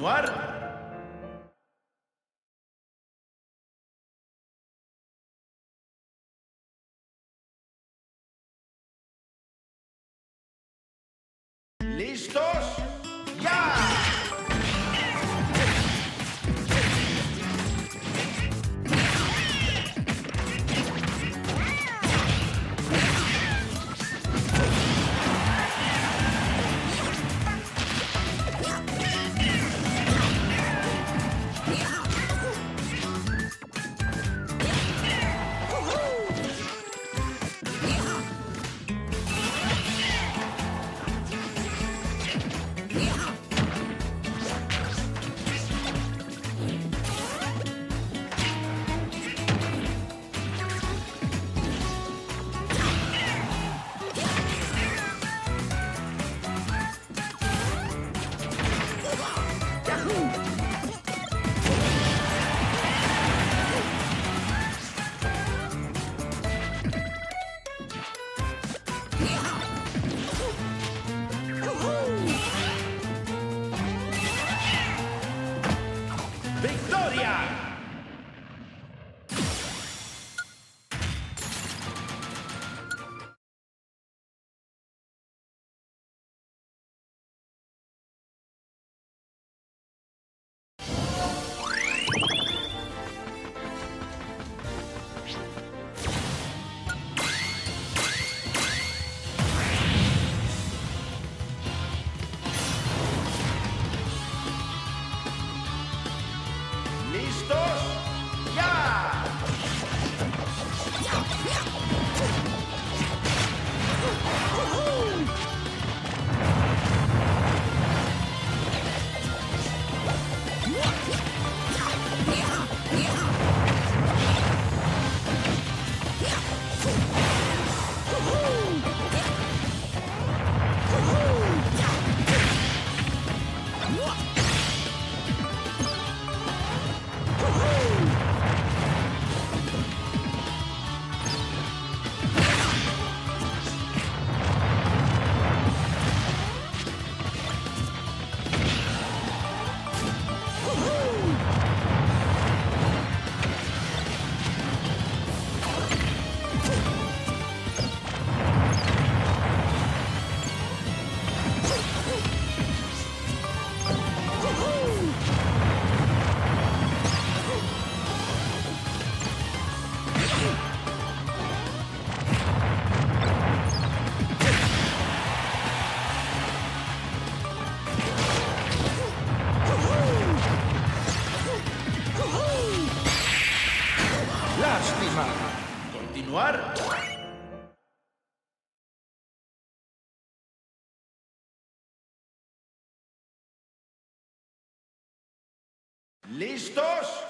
Continuar. ¿Listos?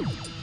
you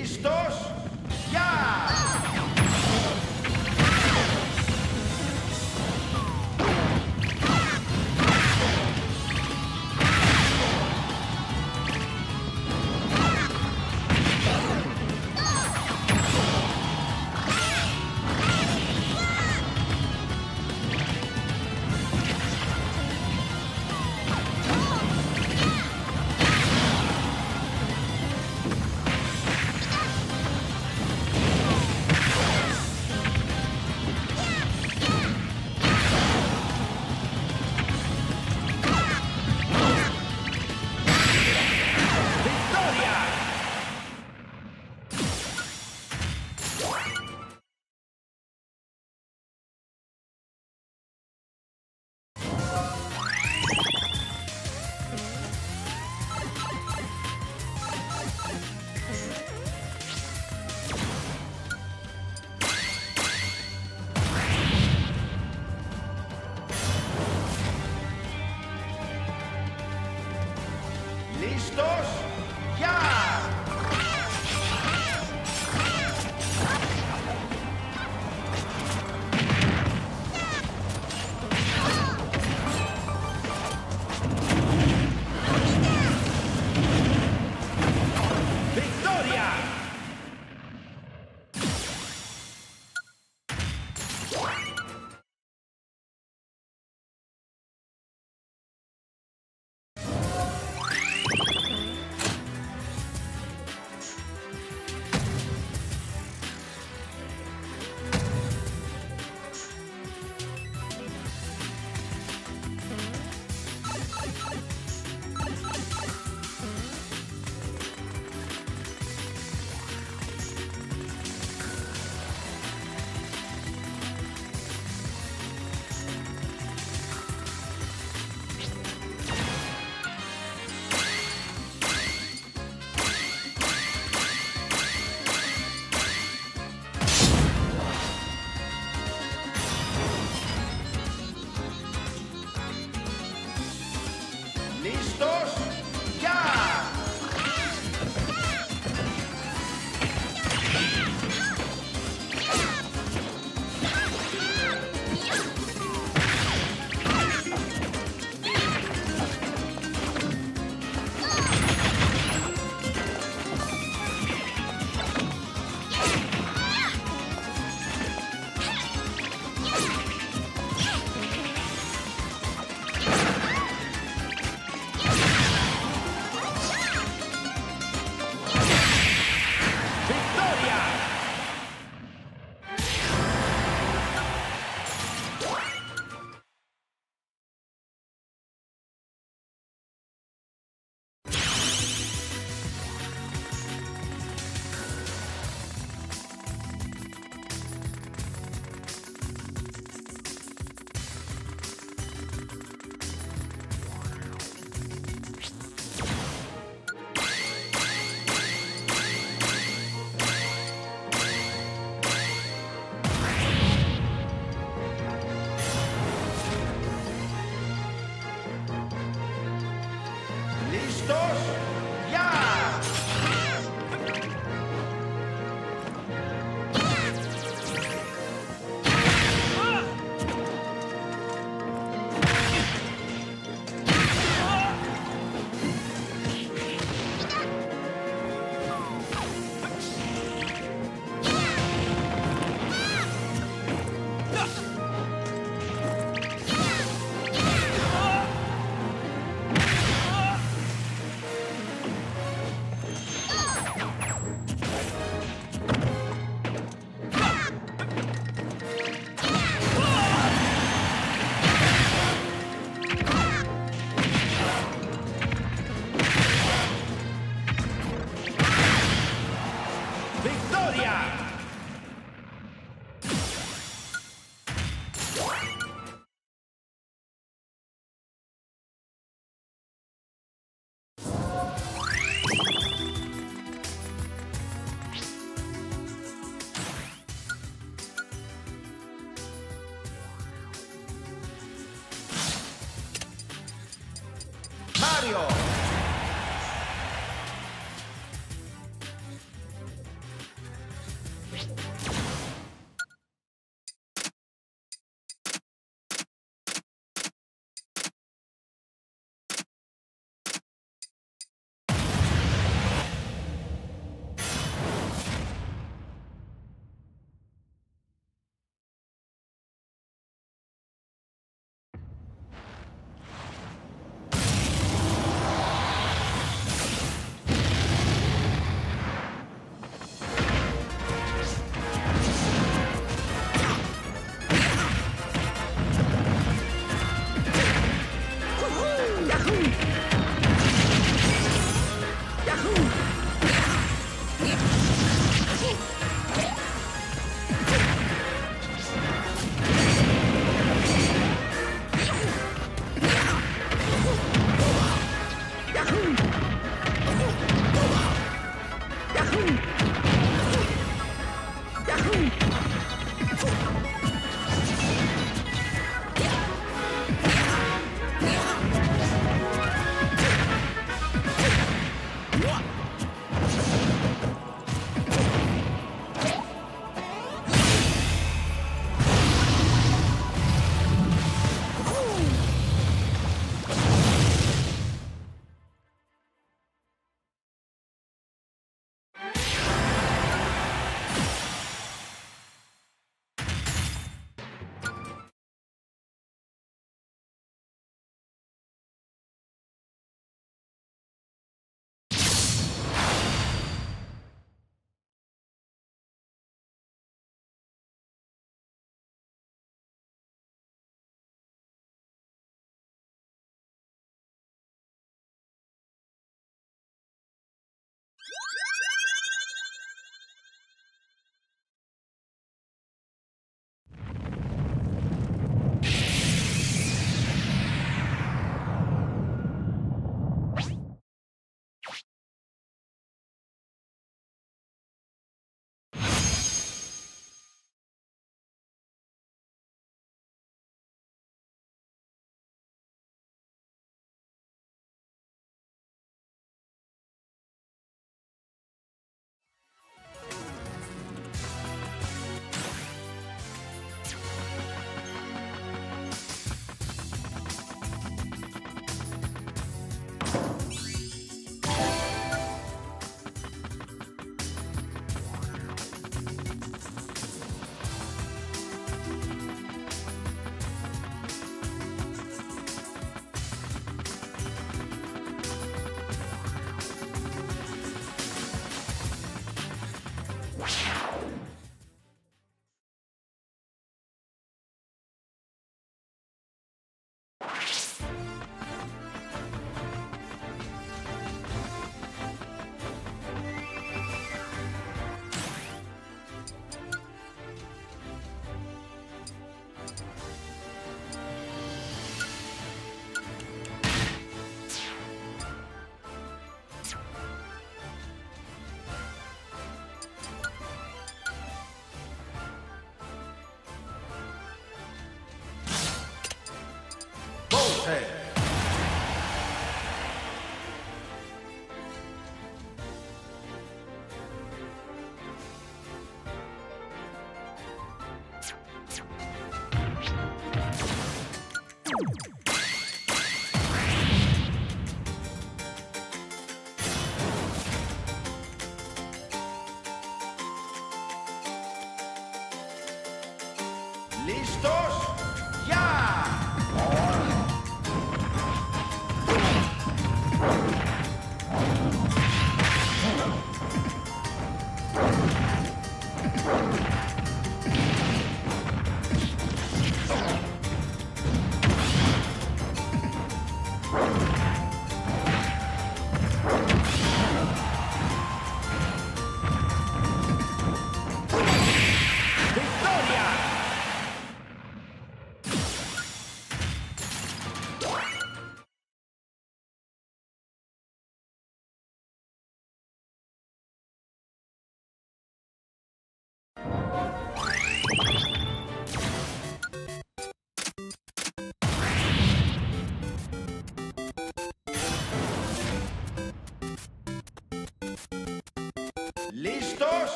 ¿Listos?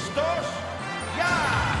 ¿Listos? ¡Ya!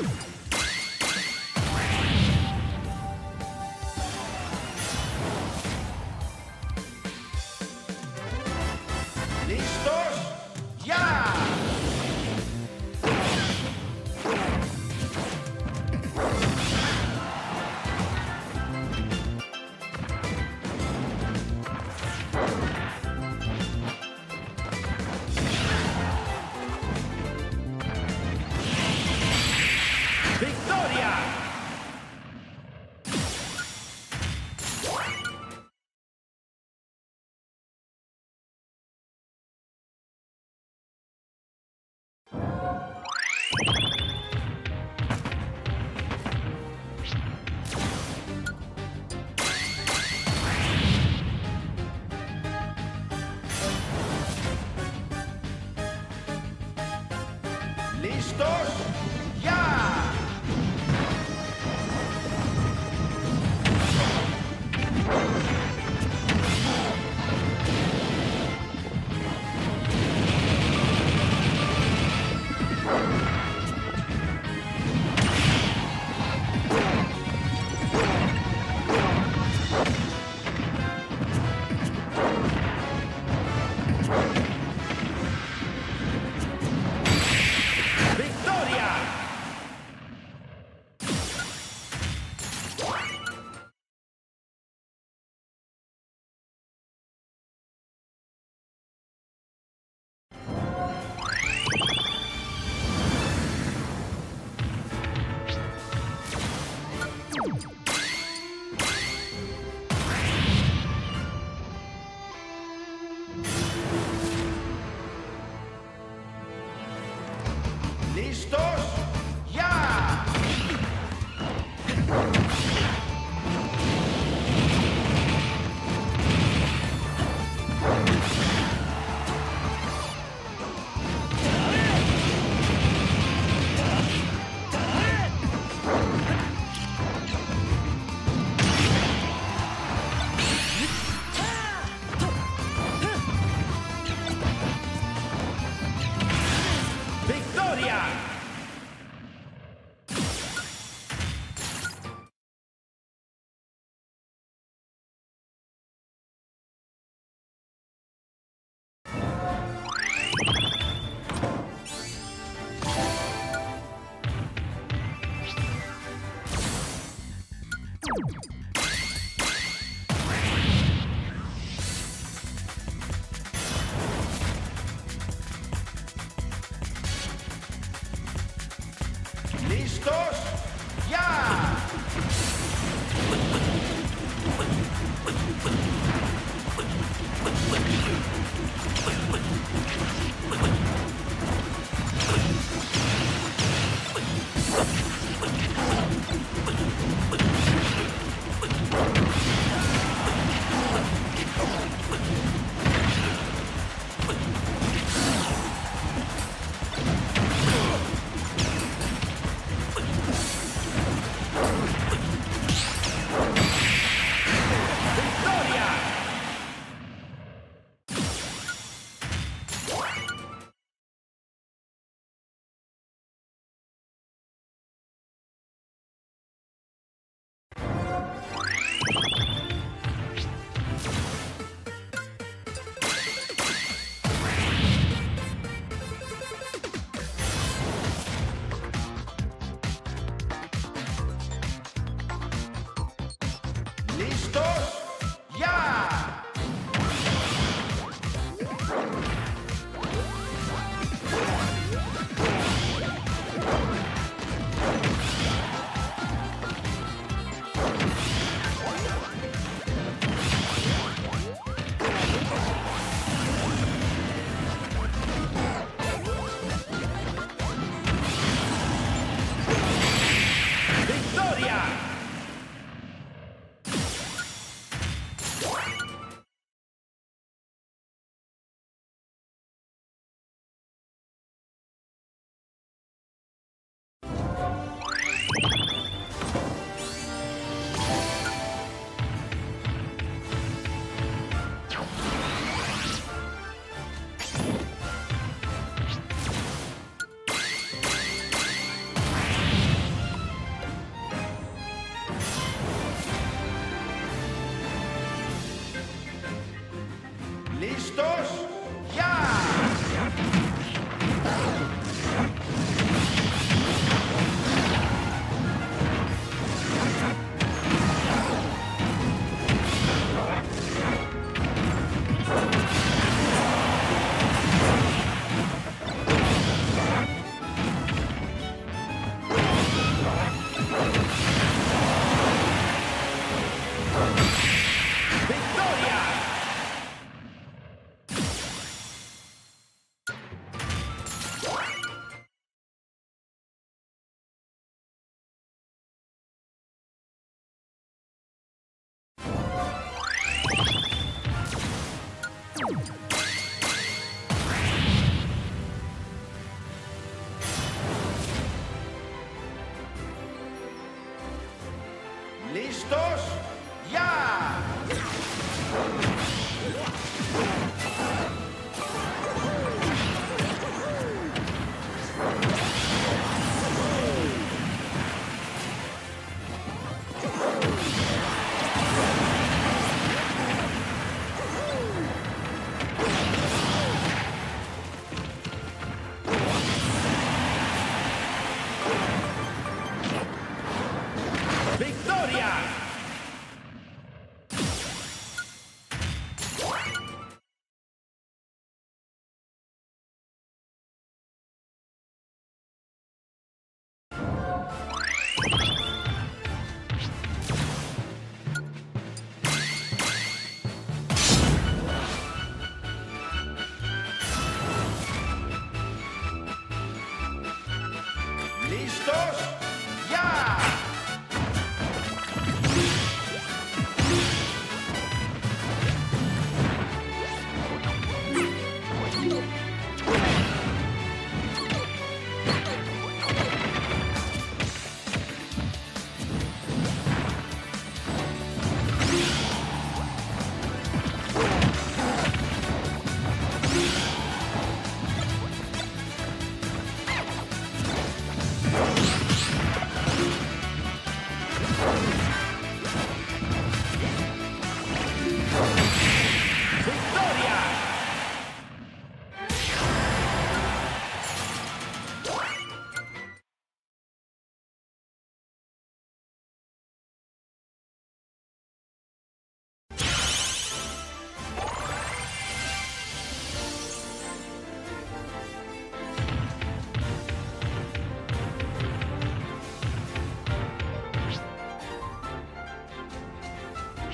you you. ¿Listos? ¡Ya! ¿Listos? ¡Ya!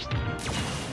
¿Listos?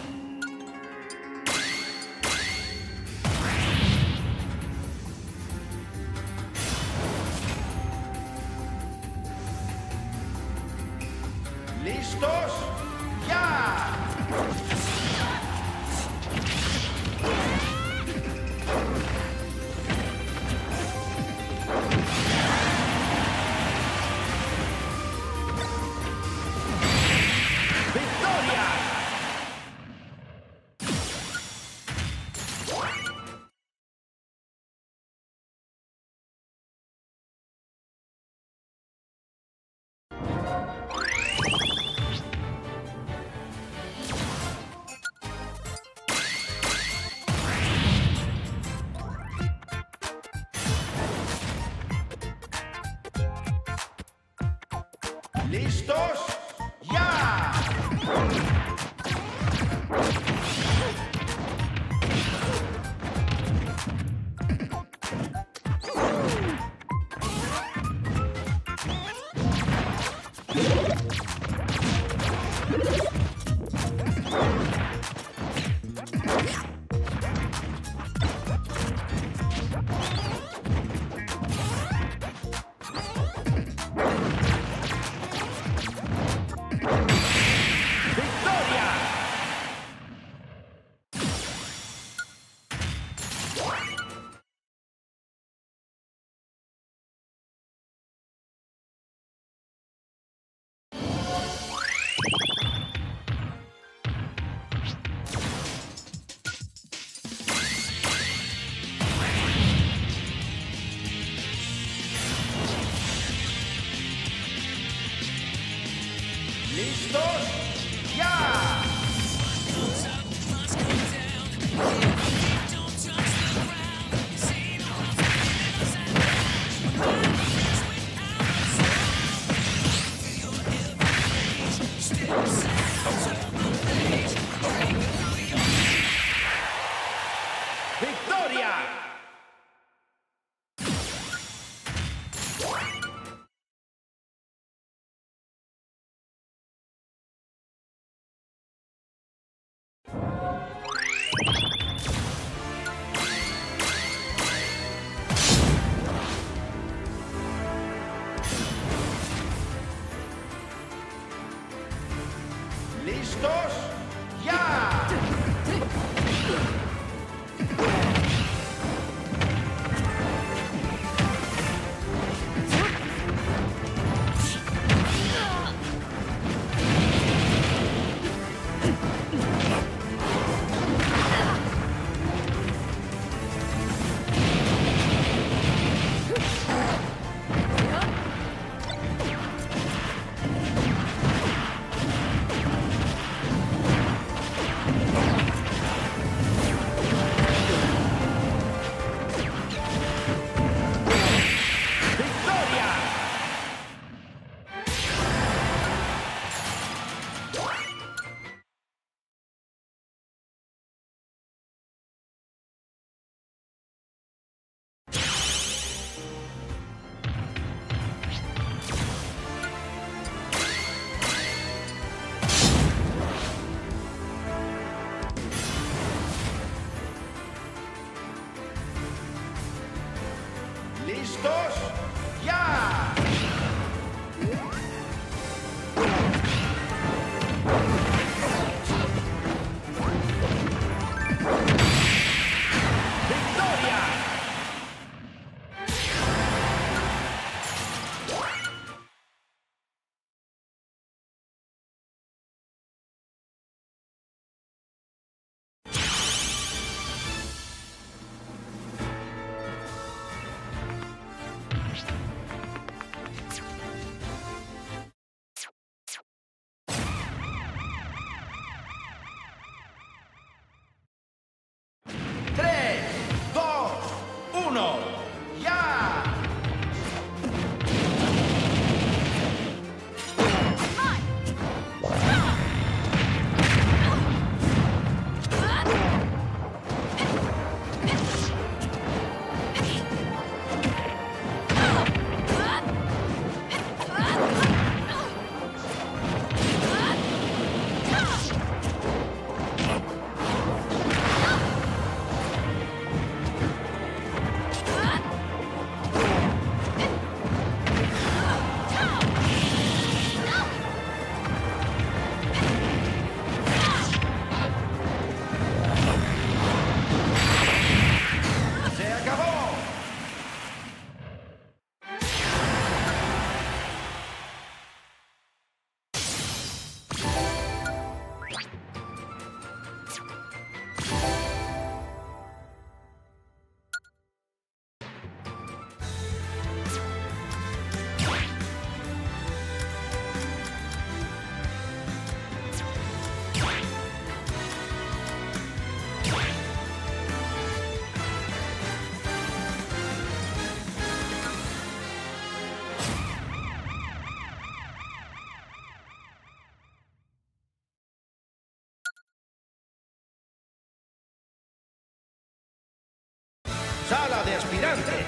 Sala de aspirantes.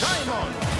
Simon.